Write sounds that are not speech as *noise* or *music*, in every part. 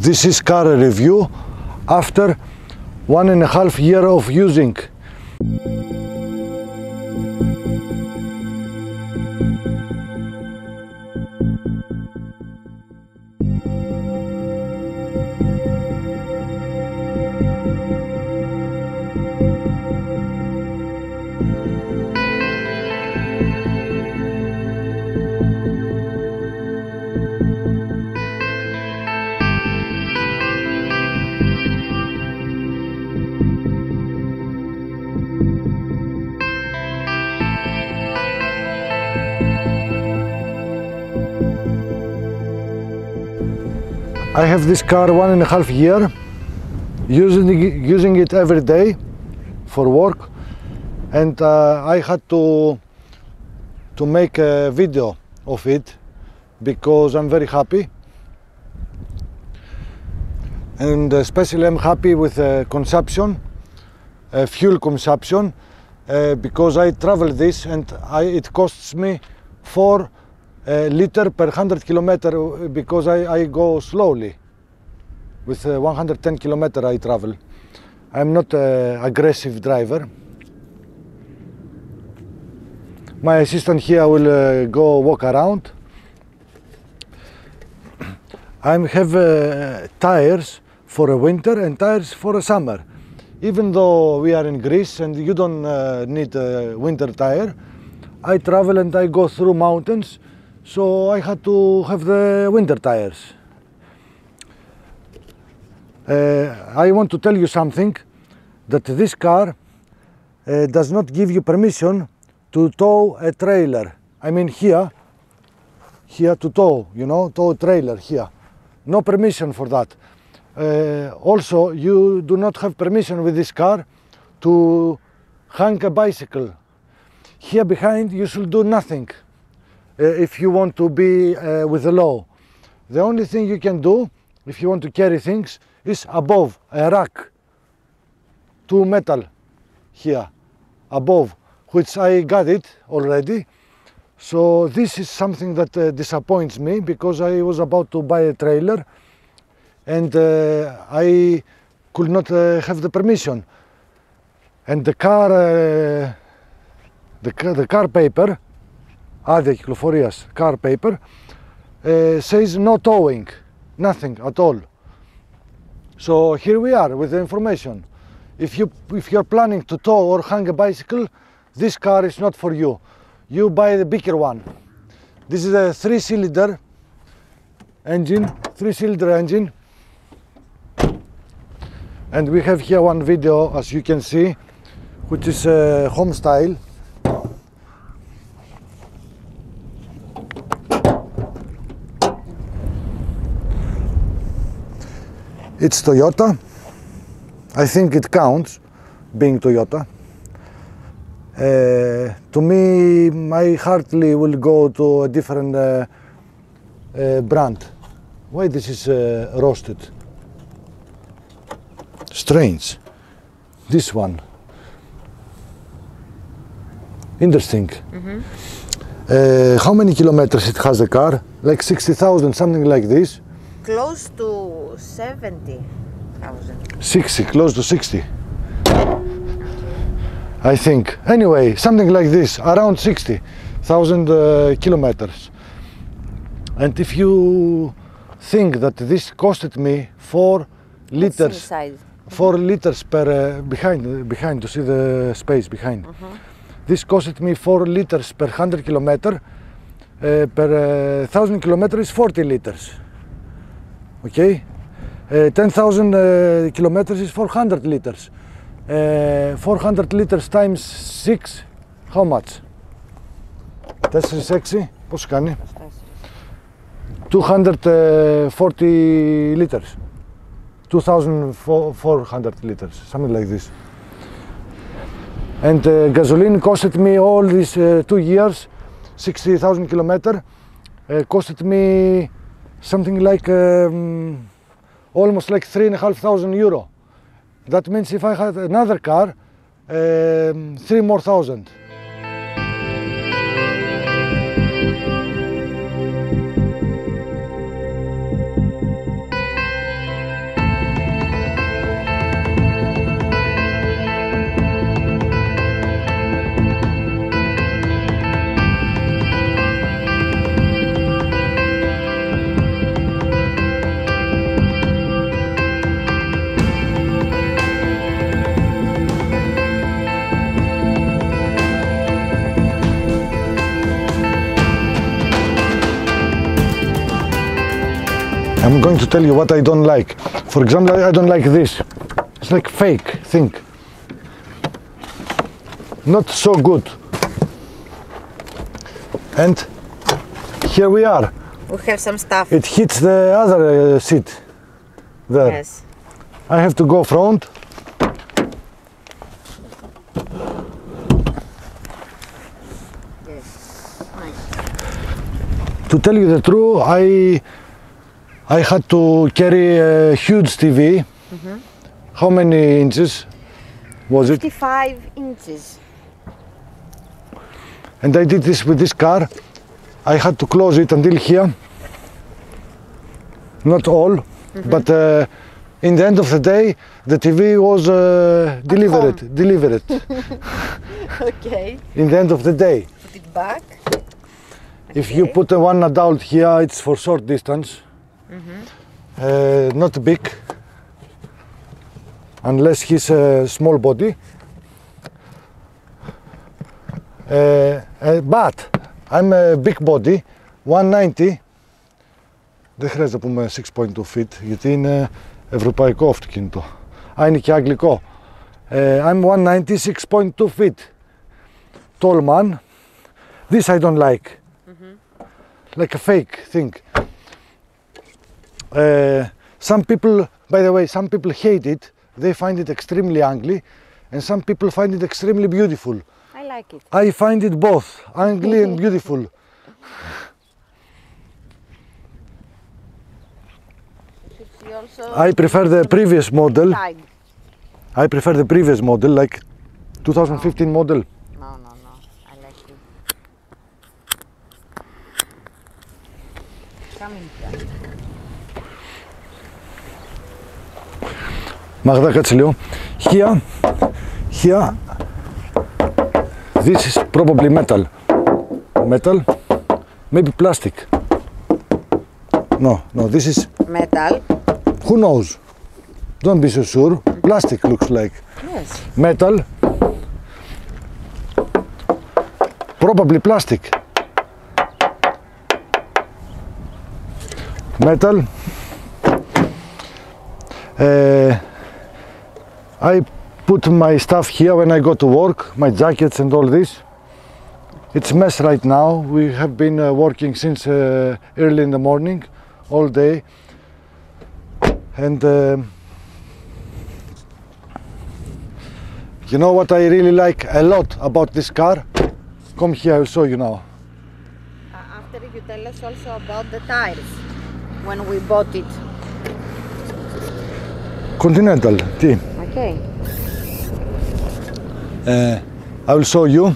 This is car review after one and a half year of using. I have this car one and a half year, using, using it every day for work. And uh, I had to, to make a video of it because I'm very happy. And especially I'm happy with uh, consumption, uh, fuel consumption uh, because I travel this and I, it costs me 4 uh, liter per 100 kilometer because I, I go slowly. With uh, 110 kilometer I travel. I'm not an aggressive driver. My assistant here will uh, go walk around. *clears throat* I have uh, tires for a winter and tires for a summer. Even though we are in Greece and you don't uh, need a winter tire, I travel and I go through mountains so I had to have the winter tires. Uh, I want to tell you something that this car uh, does not give you permission to tow a trailer. I mean here, here to tow, you know, tow a trailer here. No permission for that. Uh, also, you do not have permission with this car to hang a bicycle. Here behind you should do nothing. Uh, if you want to be uh, with the law. The only thing you can do if you want to carry things is above a rack, two metal here above, which I got it already. So this is something that uh, disappoints me because I was about to buy a trailer and uh, I could not uh, have the permission. And the car, the, the car paper άδεια κυκλοφορίας, car paper, uh, says no towing, nothing at all. So here we are with the information. If, you, if you're planning to tow or hang a bicycle, this car is not for you. You buy the bigger one. This is a three-cylinder engine, three-cylinder engine. And we have here one video, as you can see, which is uh, home style. It's Toyota. I think it counts being Toyota. Uh, to me, I hardly will go to a different uh, uh, brand. Why this is uh, roasted? Strange. This one. Interesting. Mm -hmm. how many kilometers it has the car? Like 60,000, something like this close to 70,000. 60, close to 60. I think. Anyway, something like this, around 60,000 uh, kilometers. And if you think that this costed me 4 liters, 4 liters per, uh, behind, behind, to see the space behind. Mm -hmm. This costed me 4 liters per 100 kilometer, uh, per 1000 uh, kilometers is 40 liters okay? Uh, 10,000 uh, kilometers is 400 liters. Uh, 400 liters times 6, how much? 4-6, πώς κάνει? 240 liters. 2,400 liters, something like this. And uh, gasoline costed me all these uh, two years, 60,000 kilometers, uh, costed me something like um, almost like three and a half thousand euro. That means if I had another car, um, three more thousand. Going to tell you what I don't like. For example, I don't like this. It's like fake thing. Not so good. And here we are. We have some stuff. It hits the other uh, seat there. Yes. I have to go front. Yes. Nice. To tell you the truth, I I had to carry a huge TV. How many inches was it? 55 inches. And I did this with this car. I had to close it until here. Not all, but uh, in the end of the day, the TV was uh, delivered. Delivered. *laughs* Okay. in the end of the day, Put it back. if you put one adult here, it's for short distance. Uh, not big, unless he's a small body. Uh, uh, but I'm a big body, 190. Δεν χρειάζεται να πούμε 6.2 feet, γιατί είναι ευρωπαϊκό αυτοκίνητο. Α, είναι και αγγλικό. Ε, I'm 190, 6.2 feet. Tall man. This I don't like. Like a fake thing. Uh, some people, by the way, some people hate it. They find it extremely ugly, and some people find it extremely beautiful. I like it. I find it both ugly and *laughs* beautiful. You see also I prefer the previous model. side. I prefer the previous model, like 2015 model. No, no, no. I like it. Come in here. Magda, κάτσε λίγο. Here, here, this is probably metal. Metal, maybe plastic. No, no, this is, Metal. who knows? Don't be so sure. Plastic looks like. Yes. Metal, probably plastic. Metal. Uh, I put my stuff here when I go to work, my jackets and all this. It's mess right now. We have been uh, working since uh, early in the morning, all day. And um you know what I really like a lot about this car? Come here, I'll show you now. Uh, after you tell us also about the tires when we bought it. Continental, τι. Okay. Uh, I will show you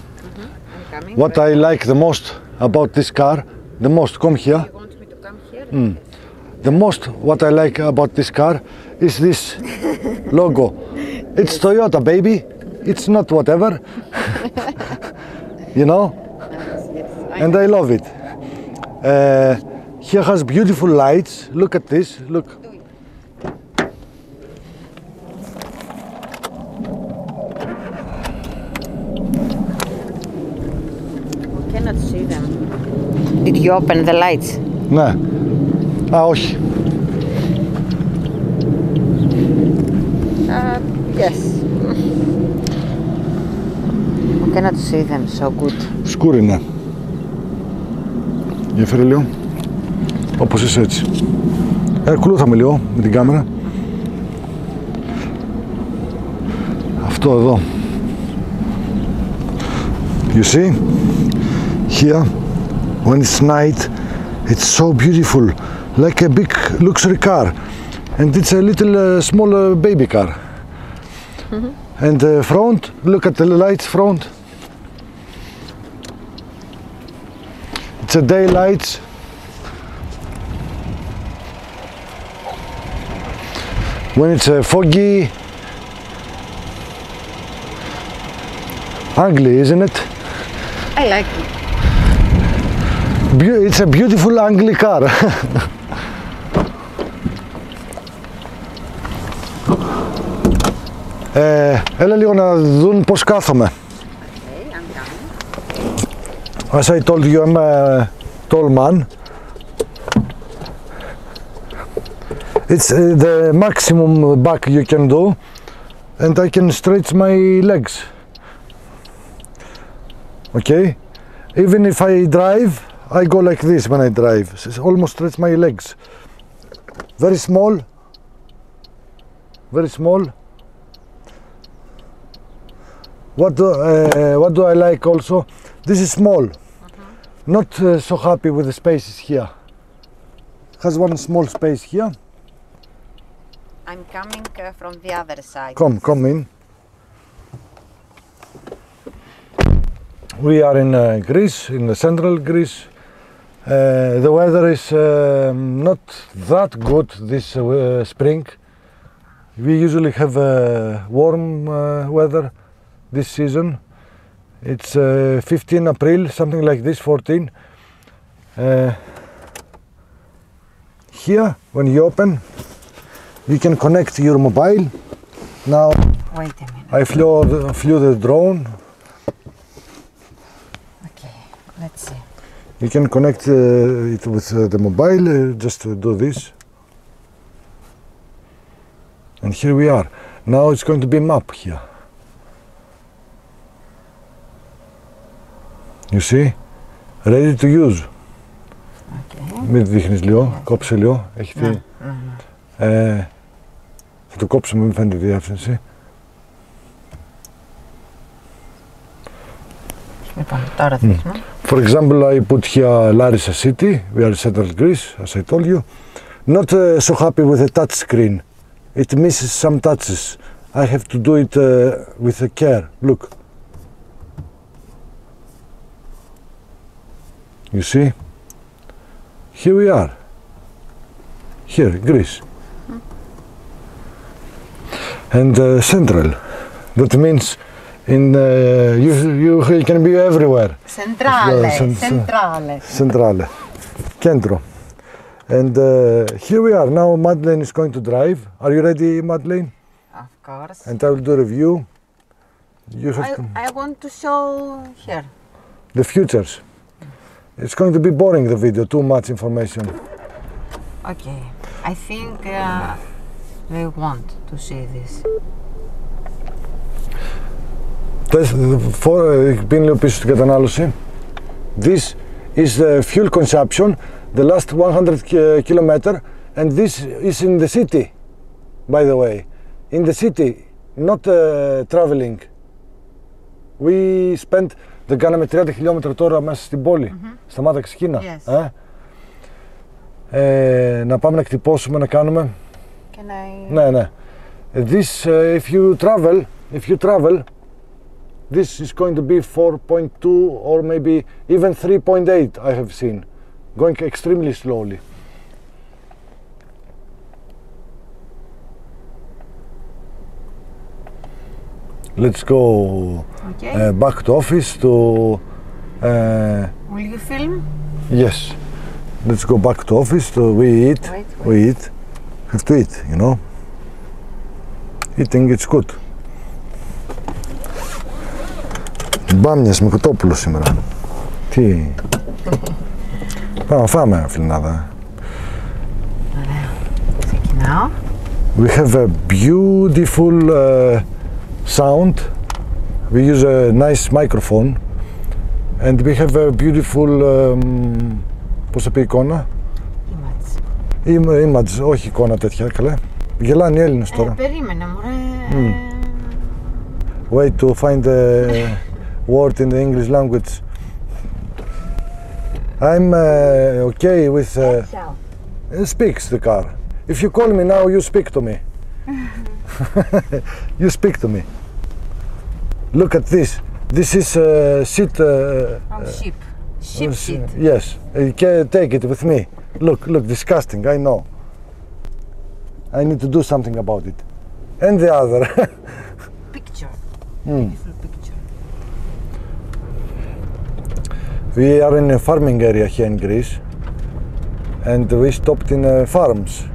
I'm what I like the most about this car. The most, come here. You want me to come here? The most what I like about this car is this *laughs* logo. It's Toyota, baby. It's not whatever. *laughs* you know? Yes, yes. I And I love it. Uh, here has beautiful lights. Look at this. Look. You open the lights? Ναι. Α, όχι. Uh, yes. We cannot see them so good. Σκούρι είναι. Για φέρε λίγο. Όπως είσαι έτσι. Ε, κουλούθαμε λίγο με την κάμερα. Αυτό εδώ. You see? Here, when it's night, it's so beautiful. Like a big luxury car. And it's a little uh, small uh, baby car. And uh, front, look at the lights front. It's a daylight. When it's uh, foggy, ugly, isn't it? I like it Beau- It's a beautiful ugly car. ε, έλα λίγο να δουν πώς κάθομαι. Okay, I'm coming. As I told you, I'm a tall man. It's uh, the maximum back you can do, and I can stretch my legs. Okay, even if I drive, I go like this when I drive. S- Almost stretch my legs. Very small. Very small. What do uh, what do I like also? This is small. Not uh, so happy with the spaces here. Has one small space here. I'm coming uh, from the other side. Come, come in. We are in uh, Greece, in the central Greece. Uh, the weather is um, not that good this uh, spring. We usually have uh, warm uh, weather this season. It's uh, 15 April, something like this, 14. Uh, here, when you open, you can connect your mobile. Now Wait a minute. I flew the, flew the drone. Okay, let's see. You can connect uh, it with uh, the mobile. Uh, just to do this, and here we are. Now it's going to be map here. You see, ready to use. Okay. Μην δείχνεις λίγο, κόψε λίγο. Έχει Ναι, τι. ναι, ναι. Ε, θα το κόψουμε, μην φαίνεται η διεύθυνση. Λοιπόν, τώρα δείχνω. For example, I put here Larissa City. We are in central Greece, as I told you. Not uh, so happy with the touch screen. It misses some touches. I have to do it uh, with a care. Look. You see? Here we are. Here, Greece. And uh, central. That means in uh, you, you can be everywhere. Centrale, Cen- centrale. Centrale, Centro. And uh, here we are. Now Madeleine is going to drive. Are you ready, Madeleine? Of course. And I will do review. You have I, to, I want to show here. the futures. It's going to be boring, the video, too much information. Okay. I think uh, they want to see this Πες, for, ε, πήγαινε λίγο πίσω στην κατανάλωση. This is the fuel consumption, the last 100 ki- kilometer, and this is in the city, by the way. In the city, not uh, traveling. We spent, δεν κάναμε 30 χιλιόμετρα τώρα μέσα στην πόλη, στα Μάτα Ξικίνα. Yes. Ε? Ε, να πάμε να κτυπώσουμε, να κάνουμε. Can I? Ναι, ναι. This, uh, if you travel, if you travel, this is going to be 4.2 or maybe even 3.8 I have seen, going extremely slowly. Let's go Okay. uh, back to office to, uh, Will you film? yes, let's go back to office to we eat. Wait, We eat. Have to eat, you know. Eating it's good. Μπάμιας με κοτόπουλο σήμερα. Τι; Πάμε, φάμε, φιλνάδα. Ξεκινάω. We have a beautiful uh, sound. We use a nice microphone. And we have a beautiful, um, πώς θα πει εικόνα; Image. Im- Image, όχι εικόνα τέτοια, καλέ. Γελάνε οι Έλληνες Ε, τώρα. περίμενε, μωρέ. Wait to find a word in the English language. I'm uh, okay with. Uh, it speaks the car. If you call me now, you speak to me. *laughs* you speak to me. Look at this. This is uh, seat. Uh, From ship. Ship uh, seat. Yes, you can take it with me. Look, look, disgusting. I know. I need to do something about it. And the other. *laughs* Picture. Hmm. Beautiful picture. We are in a farming area here in Greece and we stopped in uh, farms.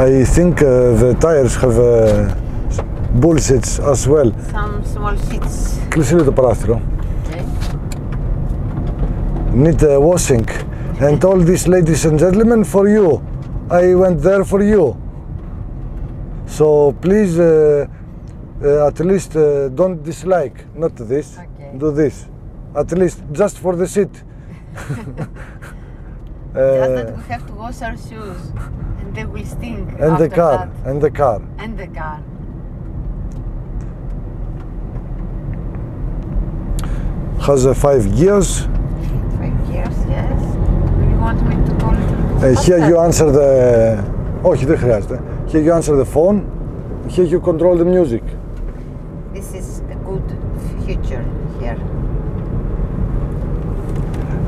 I think uh, the tires have uh, bullshits as well. Some small seats. Κλείσε λίγο το παράθυρο. Okay. Need uh, washing. And all these ladies and gentlemen for you. I went there for you. So please, uh, uh, at least uh, don't dislike. Not this. Okay. Do this. At least just for the seat. *laughs* Just Uh, that we have to wash our shoes and they will stink. and the car. that. And the car. And the car. Has a five gears. Five years, yes Do you want me to call it? Uh, here you answer the. Όχι, δεν χρειάζεται. Here you answer the phone. Here you control the music. This is a good future here.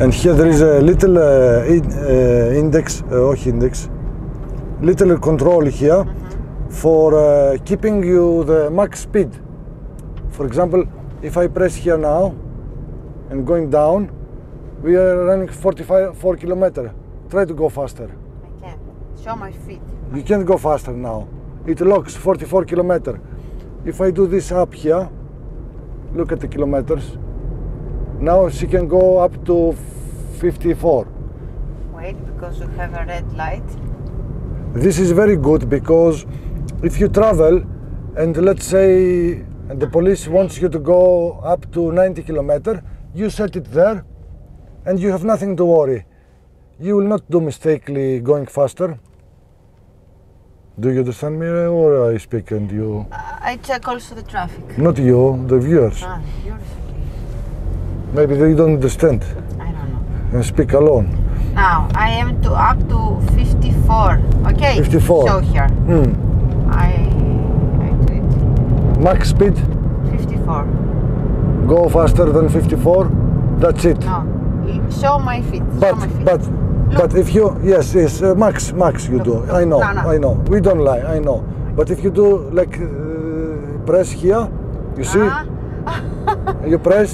And here there is a little uh, in, uh, index, uh, όχι index, little control here for uh, keeping you the max speed. For example, if I press here now and going down, we are running 45 4 kilometer. Try to go faster. I can't. show my feet. You can't go faster now. It locks 44 kilometer. If I do this up here, look at the kilometers. Now she can go up to 54. Wait, because we have a red light. This is very good because if you travel and let's say and the police wants you to go up to 90 kilometer, you set it there and you have nothing to worry. You will not do mistakenly going faster. Do you understand me or I speak and you? I check also the traffic. Not you, the viewers. Ah, yours. Maybe they don't understand I don't know. and speak alone. Now I am to up to 54. Okay. 54. Show here. Hmm. I I do it. Max speed, 54. go faster than 54. That's it. No. Show my feet. But my feet. but but if you yes yes uh, max max you do. I know No, no. I know. We don't lie I know. But if you do like uh, press here you see? Ah, *laughs* you press